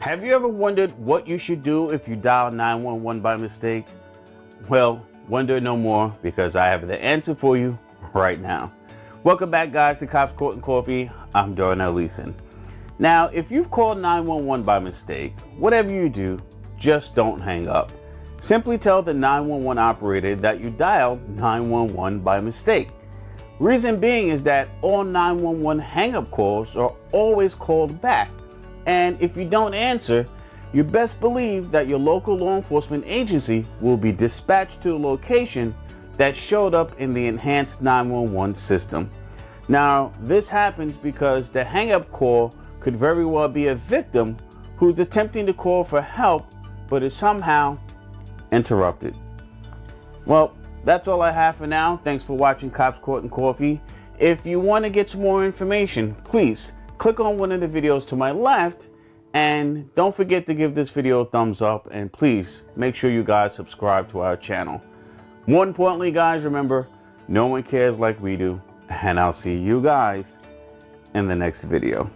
Have you ever wondered what you should do if you dial 911 by mistake? Well, wonder no more because I have the answer for you right now. Welcome back, guys, to Cops Court and Coffee. I'm Darnell Eason. Now, if you've called 911 by mistake, whatever you do, just don't hang up. Simply tell the 911 operator that you dialed 911 by mistake. Reason being is that all 911 hang up calls are always called back and if you don't answer, you best believe that your local law enforcement agency will be dispatched to the location that showed up in the enhanced 911 system. Now, this happens because the hang up call could very well be a victim who's attempting to call for help but is somehow interrupted. Well, that's all I have for now. Thanks for watching Cops Court and Coffee. If you want to get some more information, please click on one of the videos to my left and don't forget to give this video a thumbs up and please make sure you guys subscribe to our channel. More importantly guys, remember, no one cares like we do and I'll see you guys in the next video.